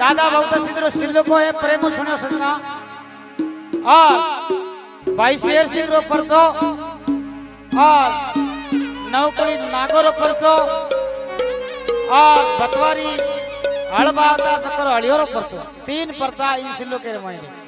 दादा बहुत सिद्धरो सिल्लो को है प्रेम सुनो सुनना और भाई शेर सिंह रो परचो और नौकरी नागोरो परचो और बतवारी हड़बाता चक्कर हड़ियोरो परचो तीन परचा इन सिल्लो के रमाइने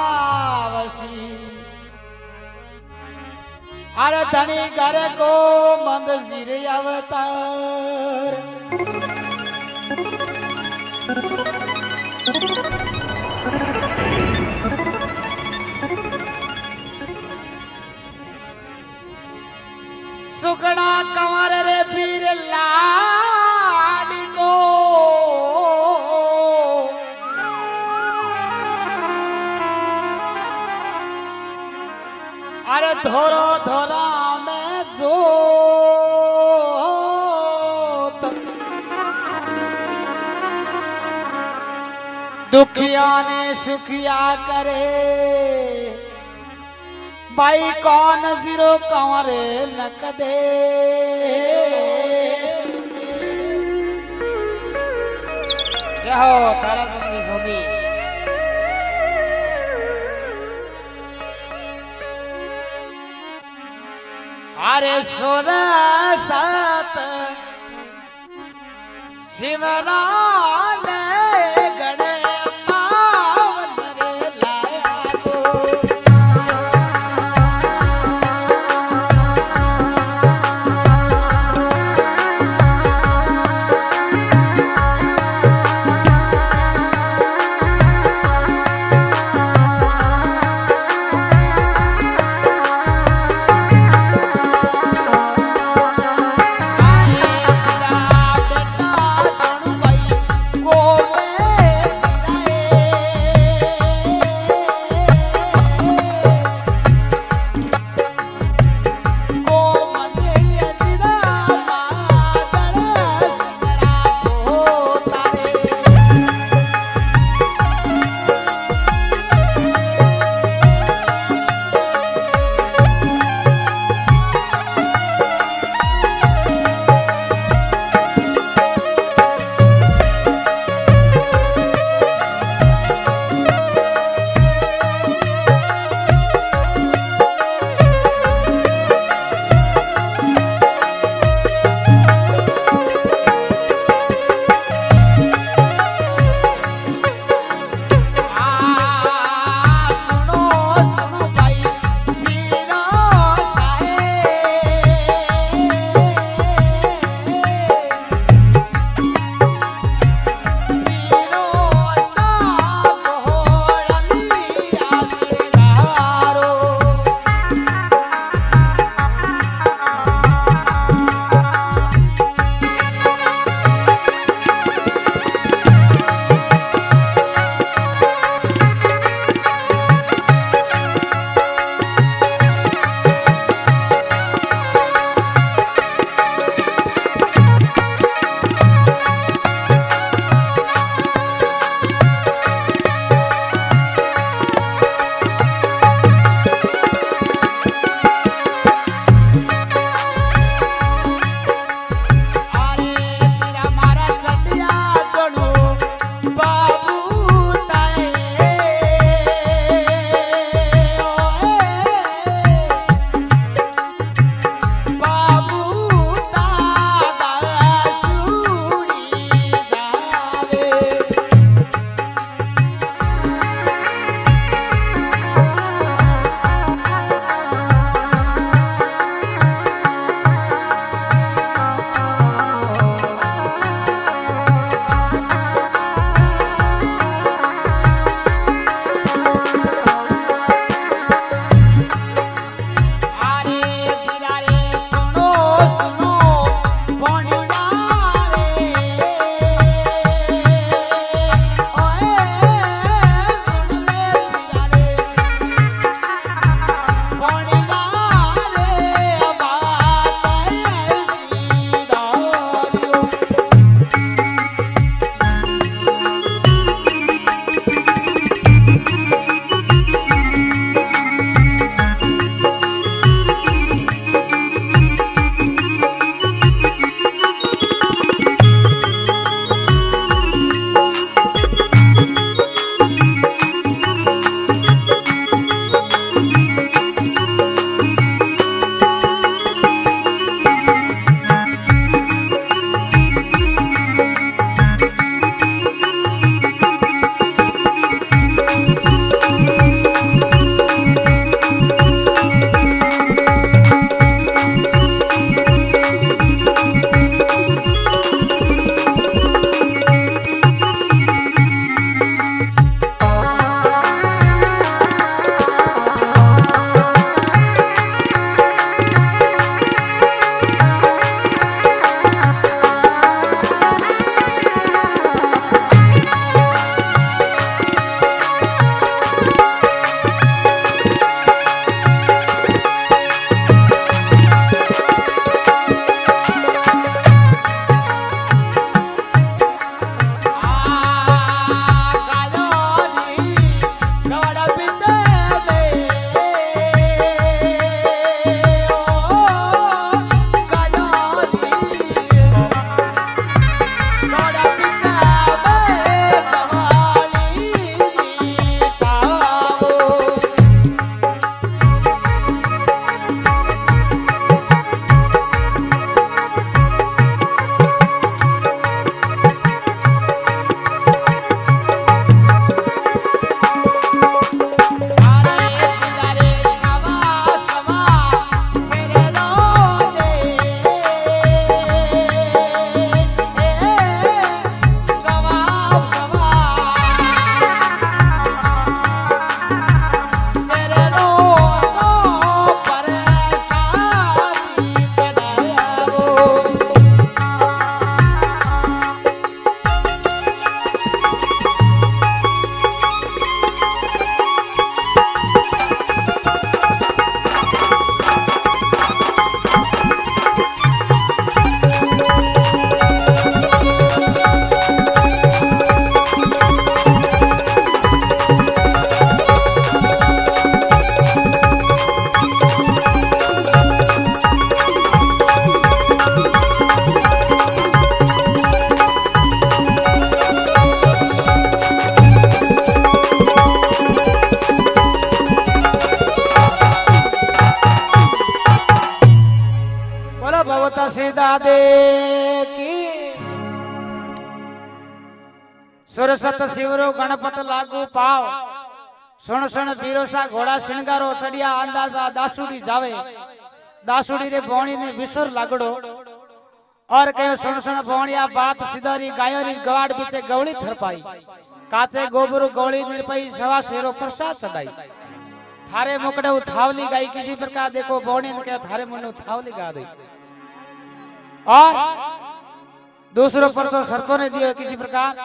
अरे धनी घर को मंदिर अवतार। सुखना कंवर दुखिया ने सुखिया करे। भाई कौन ज़ीरो कंवरे दे जय तारा संधि सोधी। अरे सुर सत शिवराम सुन सुन पीरोसा घोड़ा सिंगारो चढ़िया अंदाज़ा दासुड़ी जावे दासुड़ी रे भौणी ने विसुर लागड़ो और कहो सुन सुन भौणिया बात सिदारी गायरी गवाड़ पीछे गवड़ी थरपाई काचे गोबरू गवड़ी निरपाई सवा सेरो प्रसाद चढ़ाई थारे मुकड़े उछावली गाई किसी प्रकार देखो भौणी ने कहो थारे मुन्ने उछावली गा दे और दूसरो परसो सरको ने दियो किसी प्रकार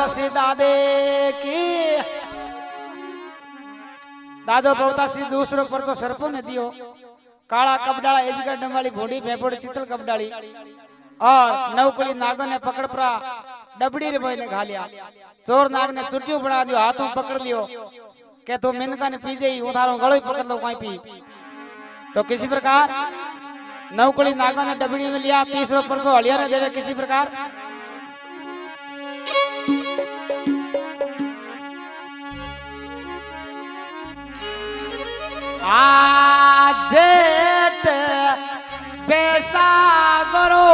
बहुतासी दादे की દાદો ભવતાસી દૂસરો પરચો સરપો ને દિયો કાળા કબડાળા એજગઢ વાળી ભોડી ભેપોડી શીતલ કબડાળી और नवकुली नागो ने पकड़ पड़ा डबड़ी रे बोई ने खा लिया चोर नाग ने चुट्टी बना दियो हाथों पकड़ लियो के तू मिनका ने पी जाई उधारो गलो ही पकड़ लो कहीं पी तो किसी प्रकार नवकुली नागो ने डबड़ी में लिया तीसरो परसो हलिया ने देवे किसी प्रकार जेठ बेसा करो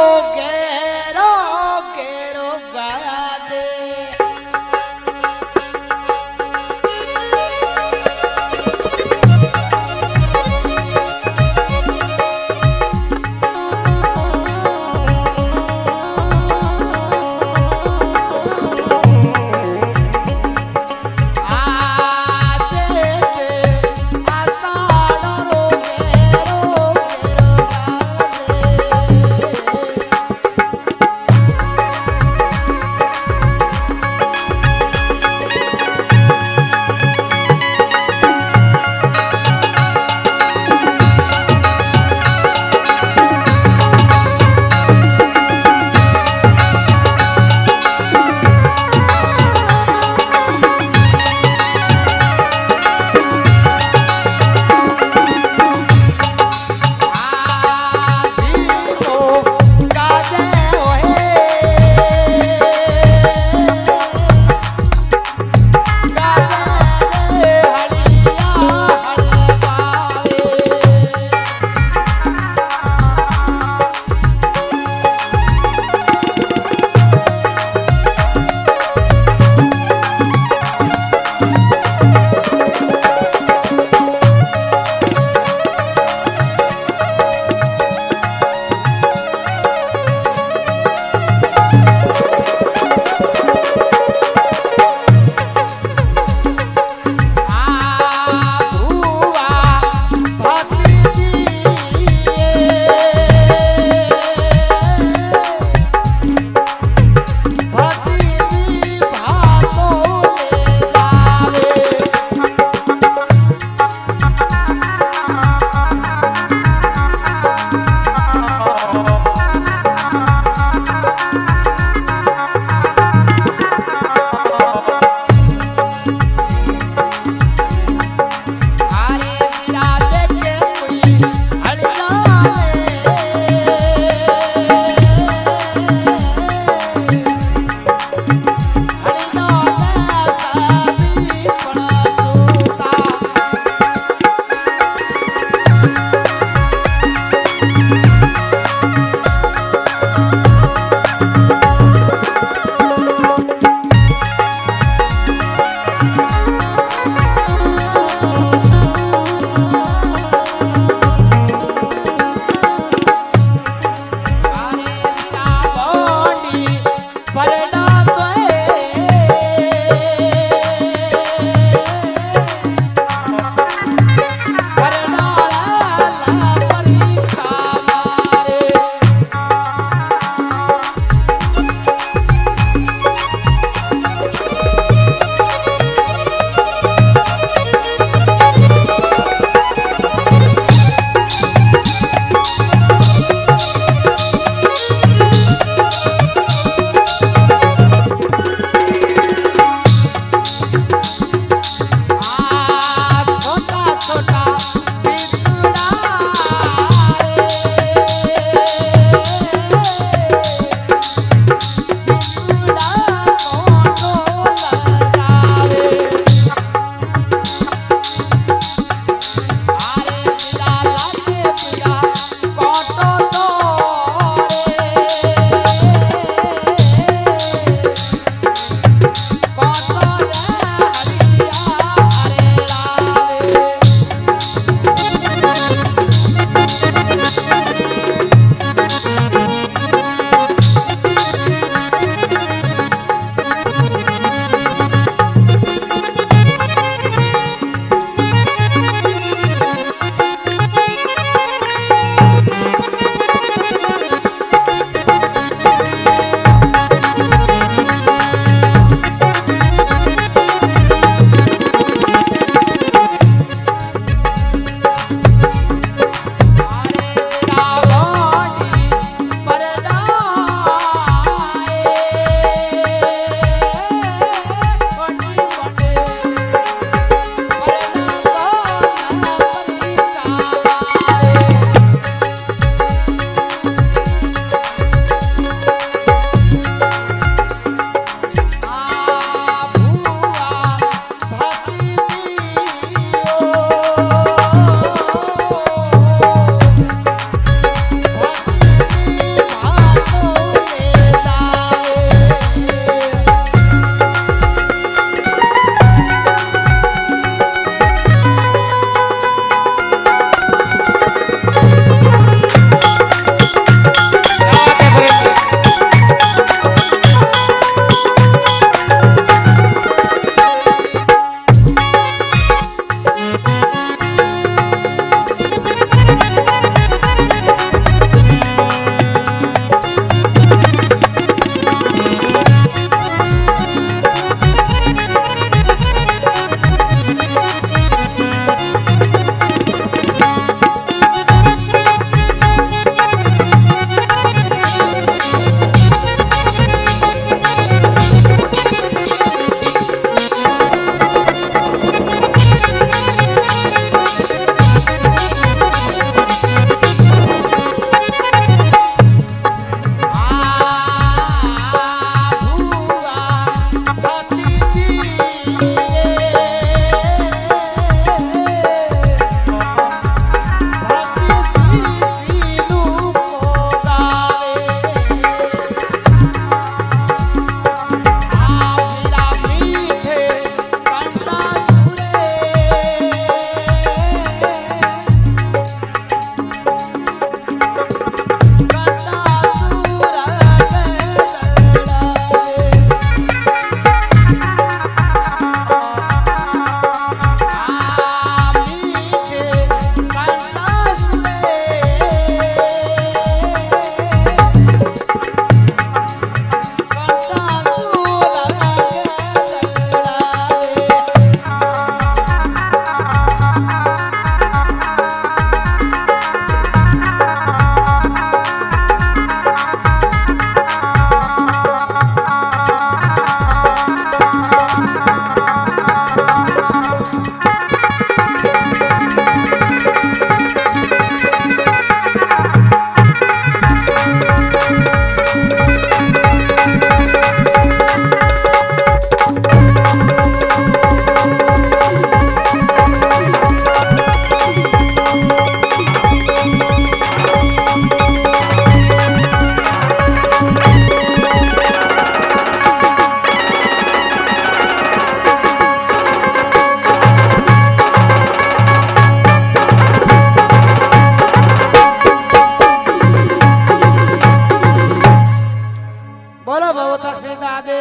बोलो भगवत दादे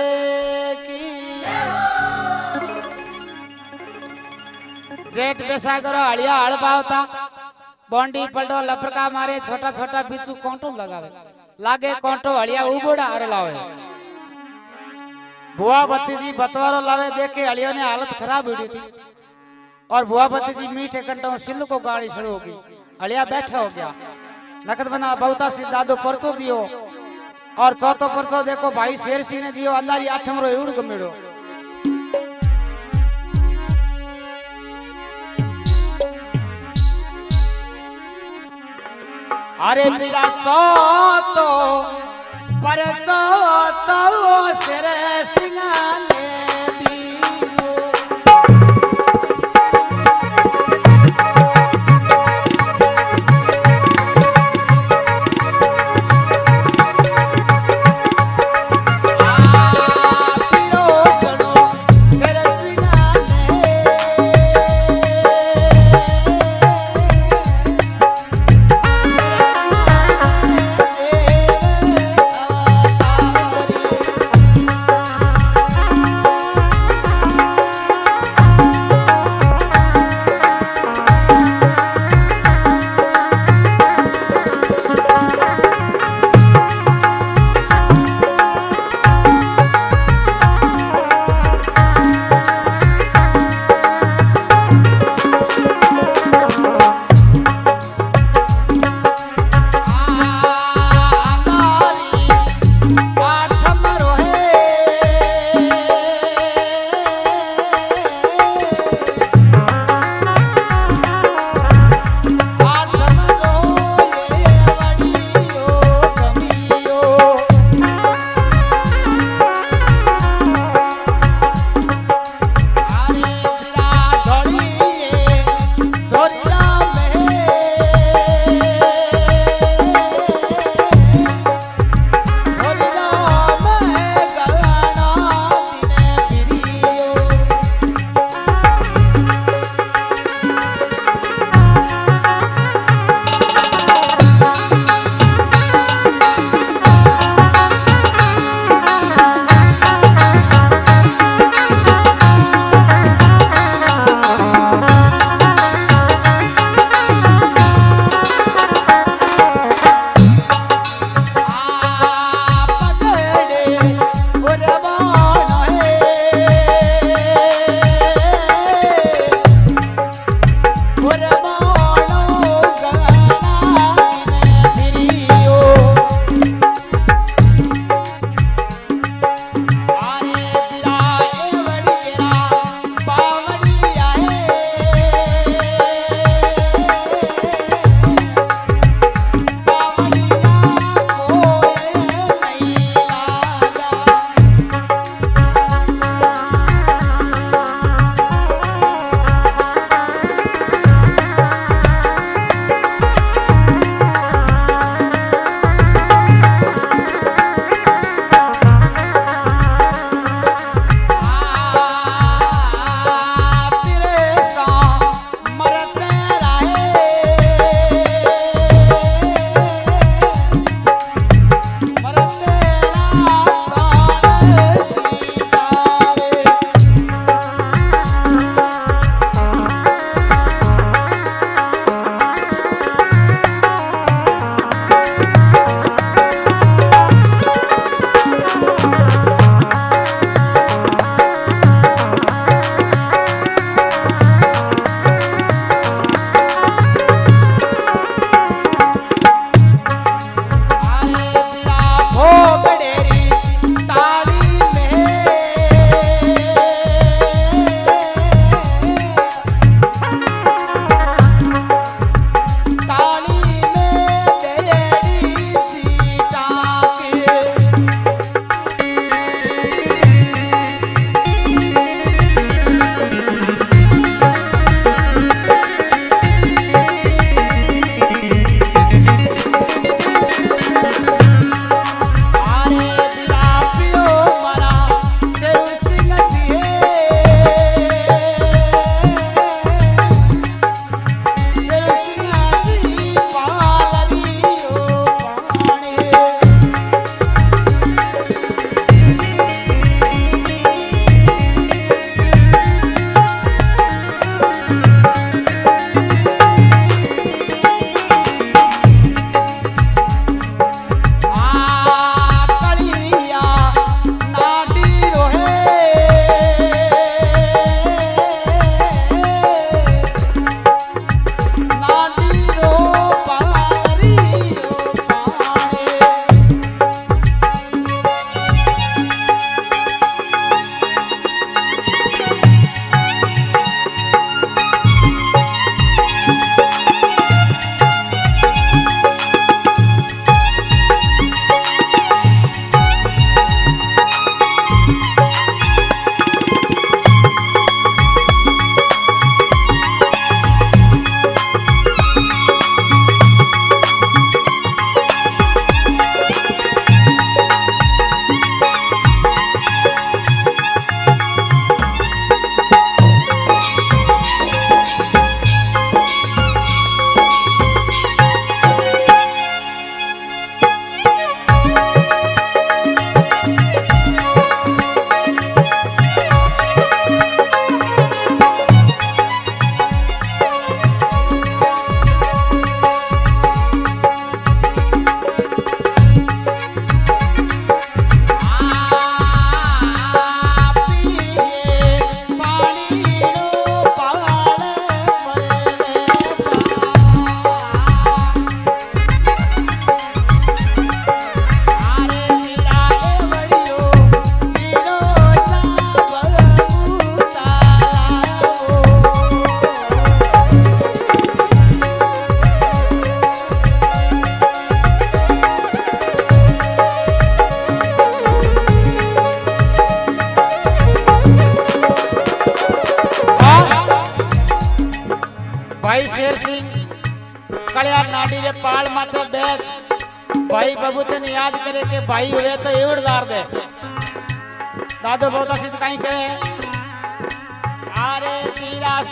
की जेठ बेसा करो हड़िया हड़ पावता बॉन्डी पलटो लपड़का मारे छोटा छोटा बिचू कोंटो लगावे। लागे कोंटो हड़िया उबोड़ा अरे लावे। बुआ भतीजी बतवारो लावे देखे हड़ियों ने हालत खराब हुई थी। और बुआ भतीजी मीठे कंटो सिल्लू को गाड़ी शुरू होगी हड़िया बैठा हो गया। नकद बना बहुता सी दादो परचो दियो। और चौथो परसो देखो, भाई शेर सिंह ने दियो अंदाजी आठम रो एवड़ गमेड़ो। अरे मेरा चौथो, पर चौथो शेर सिंह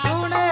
तीरा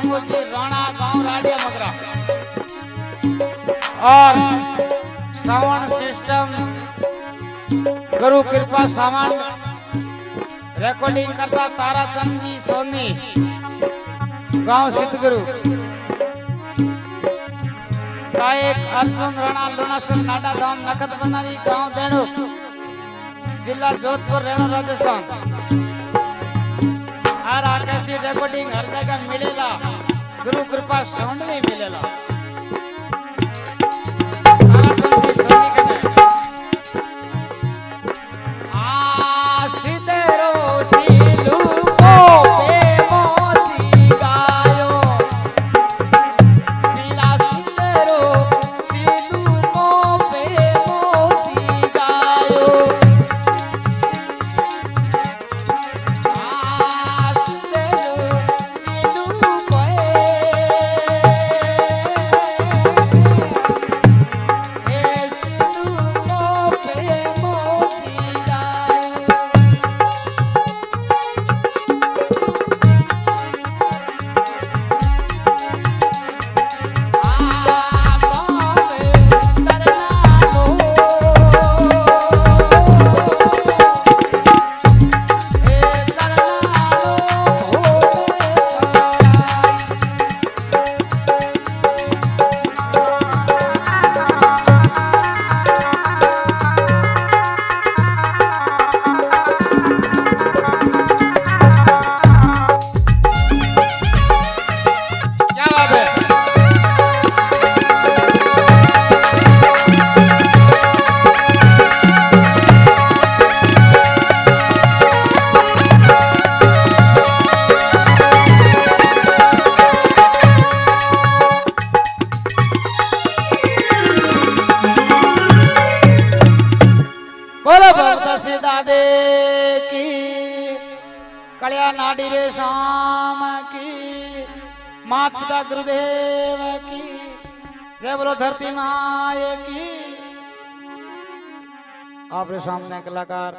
संगू राणा गाँव राडिया मगरा और साउंड सिस्टम गुरु कृपा सामान रिकॉर्डिंग करता ताराचंद जी सोनी, गाँव सिद्धगुरु। गायक अर्जुन, राणा लुनासर नाडा गाँव नखत बनारी गाँव, देणु, जिला जोधपुर, रेणु, राजस्थान। हर आकाशी रिकॉर्डिंग हर जगह मिलेगा गुरु कृपा साउंड में मिलेगा সামনে একলাকার